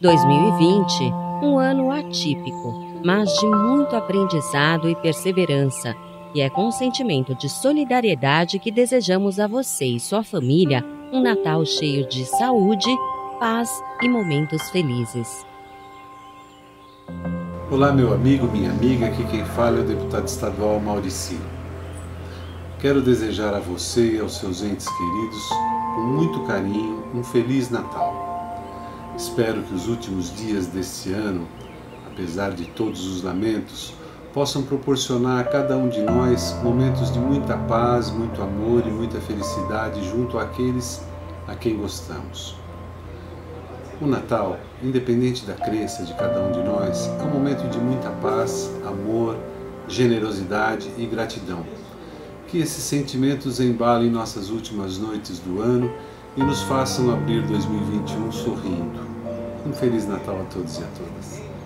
2020, um ano atípico, mas de muito aprendizado e perseverança. E é com um sentimento de solidariedade que desejamos a você e sua família um Natal cheio de saúde, paz e momentos felizes. Olá, meu amigo, minha amiga, aqui quem fala é o deputado estadual Mauricinho. Quero desejar a você e aos seus entes queridos, com muito carinho, um Feliz Natal. Espero que os últimos dias deste ano, apesar de todos os lamentos, possam proporcionar a cada um de nós momentos de muita paz, muito amor e muita felicidade junto àqueles a quem gostamos. O Natal, independente da crença de cada um de nós, é um momento de muita paz, amor, generosidade e gratidão. Que esses sentimentos embalem nossas últimas noites do ano e nos façam abrir 2021 sorrindo. Um Feliz Natal a todos e a todas.